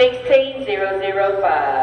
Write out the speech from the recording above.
16005.